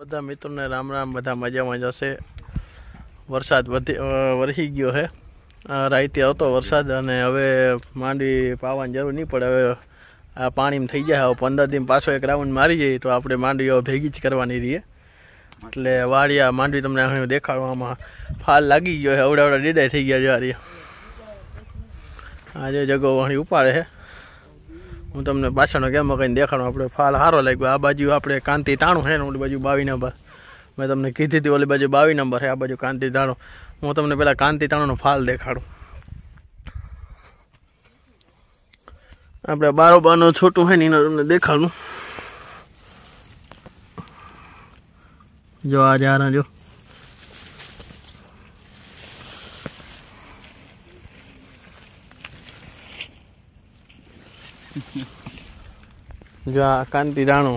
બધા મિત્રોને રામ રામ બધા મજામાં જશે વરસાદ વધી વરસી ગયો છે. અ, આવતો વરસાદ અને હવે માંડવી પાવાની જરૂર નહીં પડે. હવે આ પાણીમાં થઈ જાય હવે પંદર દિન પાછો એક રાઉન્ડ મારી જઈએ તો આપણે માંડવી હવે ભેગી જ કરવાની રહીએ. એટલે વાડિયા માંડવી તમને દેખાડવામાં ફાલ લાગી ગયો છે. અવડા અવડા થઈ ગયા જારી આજે જગો વણી ઉપાડે છે. હું તમને પાછળનો કેમ કહીને દેખાડું, આપણે ફાલ સારો લાગ્યો. આ બાજુ આપણે કાંતિ તાણું છે ને ઓલી બાજુ બાવી નંબર. મેં તમને કીધી હતી ઓલી બાજુ બાવી નંબર છે, આ બાજુ કાંતિ તાણું. હું તમને પેલા કાંતિ તાણુંનો ફાલ દેખાડું. આપણે બારોબારનું છોટું હોય ને એનો તમને દેખાડું. જો આ જારા જો જો આ કાંતિ રાણો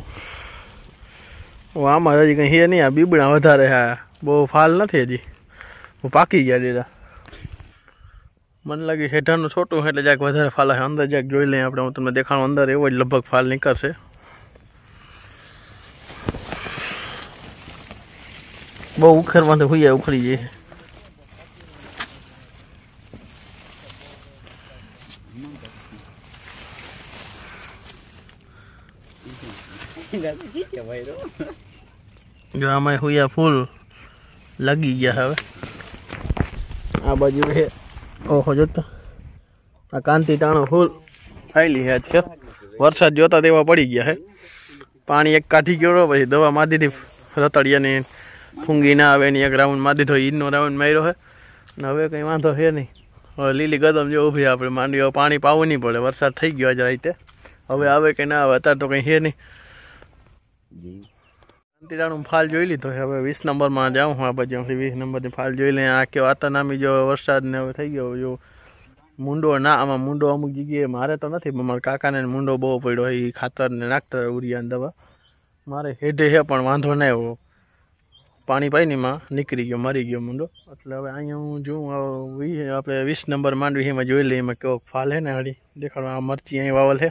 ઓ આમાં હજી કંઈ હે નહીં આ બીબડા વધારે હા બહુ ફાલ નથી હજી હું પાકી ગયા દીધા મને લાગે હેઠળનું છોટું એટલે જ્યાંક વધારે ફાલ હશે અંદર જ્યાંક જોઈ લઈએ આપણે હું તમને દેખાડું અંદર એવો જ લગભગ ફાલ નીકળશે બહુ ઉખેરમાંથી હોઈ જાય ઉખડી જાય જો આમાં હુયા ફૂલ લાગી ગયા હવે. આ બાજુ છે. ઓહો, જોતો. આ કાંતિ તાણો ફૂલ ફાઈલી છે આજ કે વરસાદ જોતા તેવા પડી ગયા હે પાણી એક કાઢી ગયો પછી દવા માદી દીધી રતડિયાની ફૂંગી ના આવે એની એક રાઉન્ડ મારી દીધો, ઈદનો રાઉન્ડ માર્યો હે ને હવે કંઈ વાંધો છે નહીં. હવે લીલી કદમ જો ઊભી આપણે માંડવી પાણી પાવું નહીં પડે. વરસાદ થઈ ગયો આજે રાતે. હવે આવે કે ના આવે અત્યારે તો કંઈ છે નહીં શાંતિરાણું ફાલ જોઈ લીધો છે હવે વીસ નંબરમાં જાઉં હું આ બાજુ અહીંથી વીસ નંબરની ફાલ જોઈ લઈએ આ કે વાતાનામી જો વરસાદ ને હવે થઈ ગયો જો મુંડો ના આમાં મુંડો અમુક જગ્યાએ મારે તો નથી પણ મારા કાકાને મુંડો બહુ પડ્યો એ ખાતર ને નાખતા ઉરિયા દવા મારે હેઠે છે પણ વાંધો નહીં આવ્યો પાણી પાણીમાં નીકળી ગયો મરી ગયો મુંડો એટલે હવે અહીંયા હું જોઉં હવે વી- આપણે વીસ નંબર માંડવી એમાં જોઈ લઈએ એમાં કેવો ફાલ છે ને હળી દેખાડવા આ મરચી અહીં વાવલ છે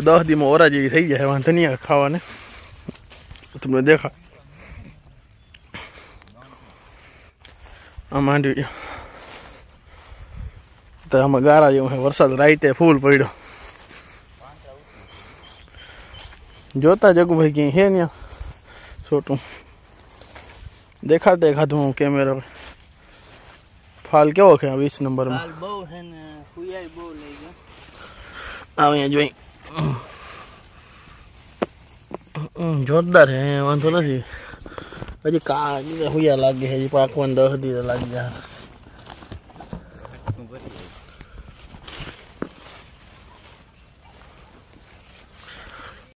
દસ દીમાં ઓરા જેવી થઈ જાય વાંધો નહીં આવે ખાવાને. તમને દેખા. આ માંડવી તો આમાં ગારા જેવું છે. વરસાદ રાઈતે ફૂલ પડ્યો. જોતા જગુભાઈ ક્યાંય હે ને છોટું. દેખાડ દેખાતું હું કેમેરા ફાલ કેવો છે વીસ નંબરમાં? બહુ છે ને બહુ લઈ ગયો. જોઈ. જોરદાર હે વાંધો નથી હજી કા હુયા લાગી હજી પાકવાની દસ દીધા લાગી જાય